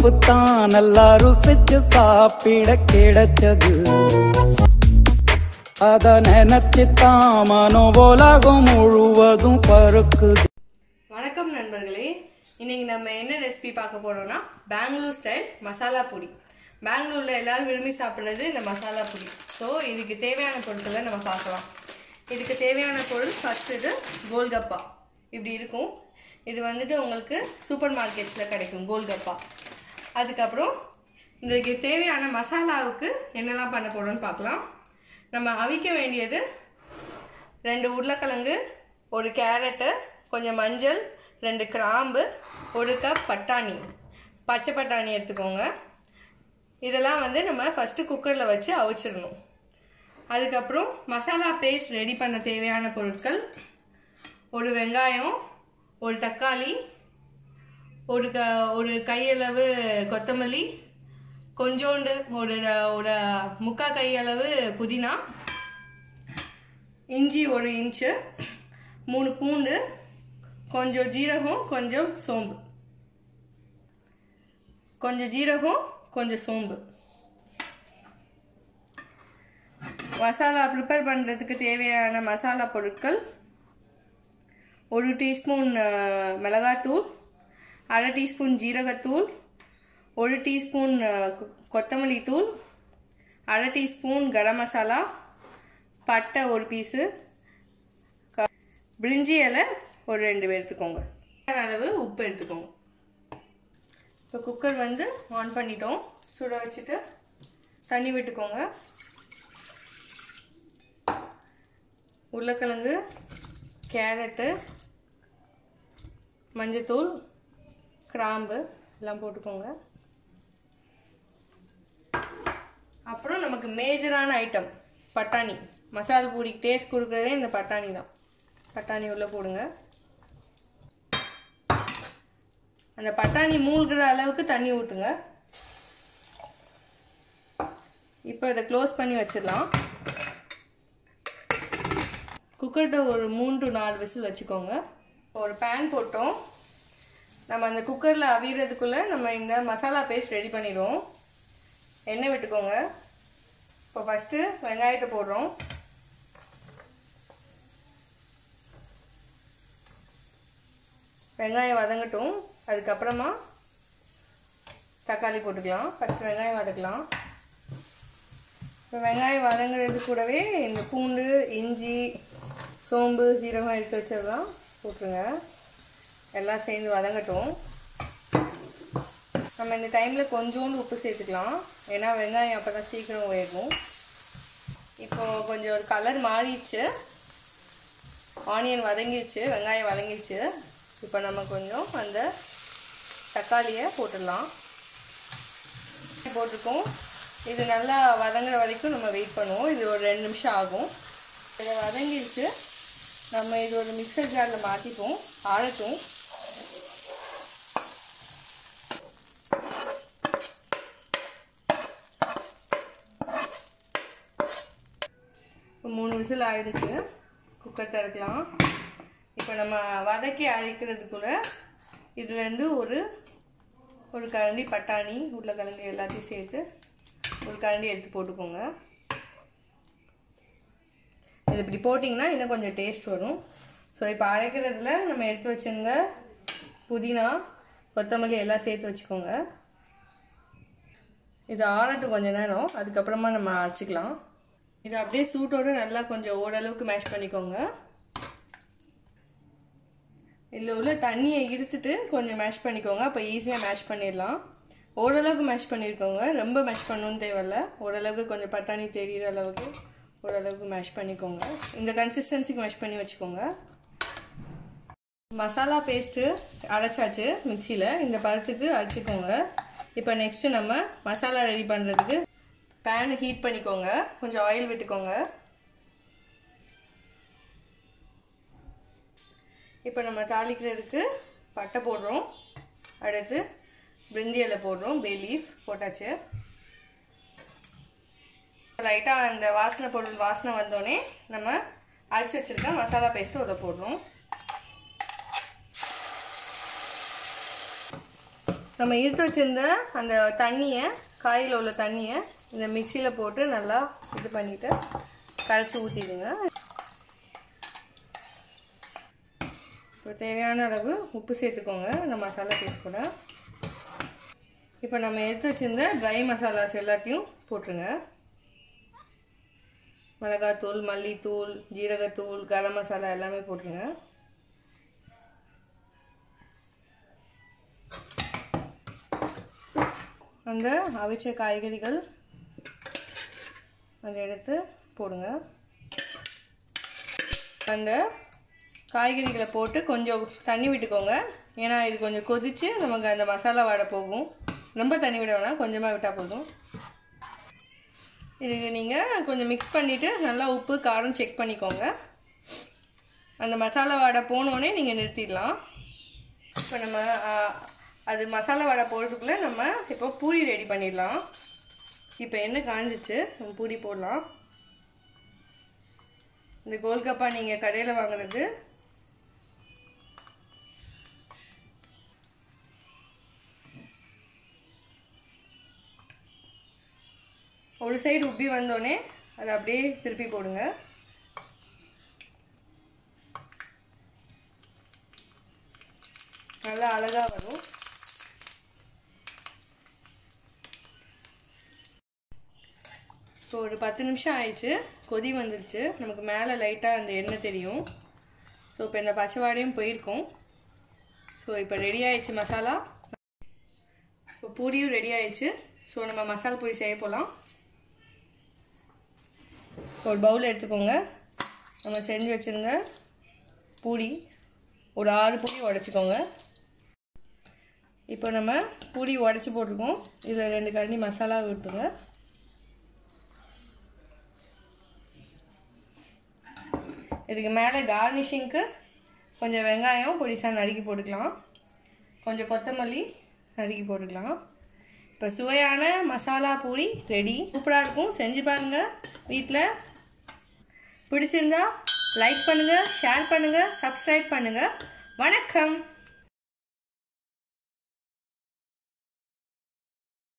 பருப்பு தான் நல்லா ருசிச்சு சாப்பிட கிடைச்சது. அத மனோ உலகம் முழுவதும் பருக்குது வணக்கம் நண்பர்களே. இன்னைக்கு நம்ம என்ன ரெசிபி பார்க்க போறோம்னா பெங்களூர் ஸ்டைல் மசாலா பொடி. பெங்களூர்ல எல்லாரும் விரும்பி சாப்பிட்றது இந்த மசாலா பொடி. ஸோ இதுக்கு தேவையான பொருட்களை நம்ம பார்க்கலாம். இதுக்கு தேவையான பொருள் ஃபஸ்ட்டு இது கோல்கப்பா. இப்படி இருக்கும். இது வந்துட்டு உங்களுக்கு சூப்பர் மார்க்கெட்ஸில் கிடைக்கும் கோல்கப்பா. அதுக்கப்புறம் இதுக்கு தேவையான மசாலாவுக்கு என்னெல்லாம் பண்ண போகிறோம்னு பார்க்கலாம். நம்ம அவிக்க வேண்டியது ரெண்டு உருளைக்கிழங்கு ஒரு கேரட்டு கொஞ்சம் மஞ்சள் ரெண்டு கிராம்பு ஒரு கப் பட்டாணி. பச்சை பட்டாணி எடுத்துக்கோங்க. இதெல்லாம் வந்து நம்ம ஃபஸ்ட்டு குக்கரில் வச்சு அவிச்சிடணும். அதுக்கப்புறம் மசாலா பேஸ்ட் ரெடி பண்ண தேவையான பொருட்கள் ஒரு வெங்காயம் ஒரு தக்காளி ஒரு க ஒரு கையளவு கொத்தமல்லி கொஞ்சோண்டு ஒரு ஒரு முக்கால் கையளவு புதினா இஞ்சி ஒரு இன்ச்சு மூணு பூண்டு கொஞ்சம் ஜீரகம் கொஞ்சம் சோம்பு. கொஞ்சம் ஜீரகம் கொஞ்சம் சோம்பு. மசாலா ப்ரிப்பேர் பண்ணுறதுக்கு தேவையான மசாலா பொருட்கள் ஒரு டீஸ்பூன் மிளகாத்தூள் அரை டீஸ்பூன் ஜீரகத்தூள் ஒரு டீஸ்பூன் கொ- கொத்தமல்லி தூள் அரை டீஸ்பூன் கரம் மசாலா பட்டை ஒரு பீஸு க- பிரிஞ்சி இலை ஒரு ரெண்டு எடுத்துக்கோங்க. அளவு உப்பு எடுத்துக்கோங்க. இப்போ குக்கர் வந்து ஆன் பண்ணிட்டோம். சுட வச்சுட்டு தண்ணி விட்டுக்கோங்க. உருளைக்கிழங்கு கேரட்டு மஞ்சத்தூள் கிராம்பு எல்லாம் போட்டுக்கோங்க. அப்புறம் நமக்கு மேஜரான ஐட்டம் பட்டாணி. மசால் பூரிக்கு டேஸ்ட் கொடுக்குறதே இந்த பட்டாணி தான். பட்டாணி உள்ளே போடுங்க. அந்த பட்டாணி மூழ்கிற அளவுக்கு தண்ணி ஊற்றுங்க இப்போ இதை க்ளோஸ் பண்ணி வச்சிடலாம். குக்கர்கிட்ட ஒரு மூணு டு நாலு விசில் வச்சுக்கோங்க. ஒரு பேன் போட்டோம். நம்ம அந்த குக்கரில் அவியறதுக்குள்ளே நம்ம இந்த மசாலா பேஸ்ட் ரெடி பண்ணிடுவோம். எண்ணெய் விட்டுக்கோங்க. இப்போ ஃபஸ்ட்டு வெங்காயத்தை போடுறோம். வெங்காயம் வதங்கட்டும். அதுக்கப்புறமா தக்காளி போட்டுக்கலாம். ஃபஸ்ட்டு வெங்காயம் வதக்கலாம். இப்போ வெங்காயம் வதங்குறது கூடவே இந்த பூண்டு இஞ்சி சோம்பு சீரகம் எடுத்து வச்சதெல்லாம் போட்டுருங்க. எல்லாம் சேர்ந்து வதங்கட்டும். நம்ம இந்த டைமில் கொஞ்சோண்டு உப்பு சேர்த்துக்கலாம். ஏன்னா வெங்காயம் அப்போ தான் சீக்கிரம் வேகும். இப்போது கொஞ்சம் ஒரு கலர் மாறிடுச்சு. ஆனியன் வதங்கிடுச்சு வெங்காயம் வதங்கிடுச்சு. இப்போ நம்ம கொஞ்சம் அந்த தக்காளியை போட்டுடலாம். போட்டிருக்கோம். இது நல்லா வதங்குற வரைக்கும் நம்ம வெயிட் பண்ணுவோம். இது ஒரு ரெண்டு நிமிஷம் ஆகும். இதை வதங்கிடுச்சு. நம்ம இது ஒரு மிக்சர் ஜாரில் மாற்றிப்போம் ஆழட்டும் இப்போ மூணு விசில் ஆயிடுச்சு. குக்கர் திறக்கலாம். இப்போ நம்ம வதக்கி அரைக்கிறதுக்குள்ள இதுலேருந்து ஒரு ஒரு கரண்டி பட்டாணி உருளைக்கிழங்கு எல்லாத்தையும் சேர்த்து ஒரு கரண்டி எடுத்து போட்டுக்கோங்க. இது இப்படி போட்டிங்கன்னா இன்னும் கொஞ்சம் டேஸ்ட் வரும். ஸோ இப்போ அரைக்கிறதுல நம்ம எடுத்து வச்சுருந்த புதினா கொத்தமல்லி எல்லாம் சேர்த்து வச்சுக்கோங்க. இது ஆறட்டும் கொஞ்சம் நேரம். அதுக்கப்புறமா நம்ம அரைச்சிக்கலாம். இது அப்படியே சூட்டோடு நல்லா கொஞ்சம் ஓரளவுக்கு மேஷ் பண்ணிக்கோங்க. இதில் உள்ள தண்ணியை இருத்துட்டு கொஞ்சம் மேஷ் பண்ணிக்கோங்க. அப்போ ஈஸியாக மேஷ் பண்ணிடலாம். ஓரளவுக்கு மேஷ் பண்ணியிருக்கோங்க ரொம்ப மேஷ் பண்ணணும்னு தேவையில்ல. ஓரளவுக்கு கொஞ்சம் பட்டாணி தெரியிற அளவுக்கு ஓரளவுக்கு மேஷ் பண்ணிக்கோங்க. இந்த கன்சிஸ்டன்சிக்கு மேஷ் பண்ணி வச்சுக்கோங்க. மசாலா பேஸ்ட்டு அரைச்சாச்சு மிக்சியில். இந்த பருத்துக்கு அரைச்சிக்கோங்க. இப்போ நெக்ஸ்ட்டு நம்ம மசாலா ரெடி பண்ணுறதுக்கு பேன் ஹீட் பண்ணிக்கோங்க. கொஞ்சம் ஆயில் விட்டுக்கோங்க. இப்போ நம்ம தாளிக்கிறதுக்கு பட்டை போடுறோம். அடுத்து பிரிந்தி இலை போடுறோம். பே லீஃப் போட்டாச்சு. லைட்டாக அந்த வாசனை பொருள் வாசனை வந்தோடனே நம்ம அரைச்சி வச்சுருக்க மசாலா பேஸ்ட்டு அதில் போடுறோம். நம்ம எடுத்து வச்சுருந்த அந்த தண்ணியை காயில் உள்ள தண்ணியை இந்த மிக்சியில் போட்டு நல்லா இது பண்ணிவிட்டு கரைச்சி ஊற்றிடுங்க இப்போ தேவையான அளவு உப்பு சேர்த்துக்கோங்க. இந்த மசாலா பீஸ் கூட. இப்போ நம்ம எடுத்து வச்சிருந்த ட்ரை மசாலாஸ் எல்லாத்தையும் போட்டுருங்க. மிளகாத்தூள் மல்லித்தூள் ஜீரகத்தூள் கரம் மசாலா எல்லாமே போட்டுருங்க. அந்த அவிச்ச காய்கறிகள் அதை எடுத்து போடுங்க. அந்த காய்கறிகளை போட்டு கொஞ்சம் தண்ணி விட்டுக்கோங்க. ஏன்னா இது கொஞ்சம் கொதித்து நமக்கு அந்த மசாலா வாடை போகும். ரொம்ப தண்ணி விட வேணாம் கொஞ்சமாக விட்டால் போதும். இதுக்கு நீங்கள் கொஞ்சம் மிக்ஸ் பண்ணிவிட்டு நல்லா உப்பு காரம் செக் பண்ணிக்கோங்க. அந்த மசாலா வாடை போனோடனே நீங்கள் நிறுத்திடலாம். இப்போ நம்ம அது மசாலா வடை போடுறதுக்குள்ளே நம்ம இப்போ பூரி ரெடி பண்ணிடலாம். இப்போ என்ன காஞ்சிச்சு. நம்ம போடலாம். இந்த கோல்கப்பா நீங்கள் கடையில் வாங்குறது ஒரு சைடு உப்பி வந்தோடனே அதை அப்படியே திருப்பி போடுங்க. நல்லா அழகாக வரும். இப்போ ஒரு பத்து நிமிஷம் ஆயிடுச்சு. கொதி வந்துருச்சு. நமக்கு மேலே லைட்டாக அந்த எண்ணெய் தெரியும். ஸோ இப்போ இந்த பச்சைவாடையும் போயிருக்கோம் போயிருக்கும். ஸோ இப்போ ரெடி ஆயிடுச்சு மசாலா. இப்போ பூரியும் ரெடி ஆயிடுச்சு. ஸோ நம்ம மசாலா பூரி செய்ய போகலாம் ஒரு பவுல் எடுத்துக்கோங்க. நம்ம செஞ்சு வச்சுருங்க பூரி. ஒரு ஆறு பூரி உடச்சிக்கோங்க. இப்போ நம்ம பூரி உடச்சி போட்டிருக்கோம். இதில் ரெண்டு கரண்டி மசாலா ஊற்றுங்க இதுக்கு மேலே கார்னிஷிங்க்கு கொஞ்சம் வெங்காயம் பொடிசாக நறுக்கி போட்டுக்கலாம். கொஞ்சம் கொத்தமல்லி நறுக்கி போட்டுக்கலாம். இப்போ சுவையான மசாலா பூரி ரெடி சூப்பராக இருக்கும். செஞ்சு பாருங்கள் வீட்டில் பிடிச்சிருந்தா லைக் பண்ணுங்கள் ஷேர் பண்ணுங்கள் சப்ஸ்கிரைப் பண்ணுங்கள் வணக்கம்.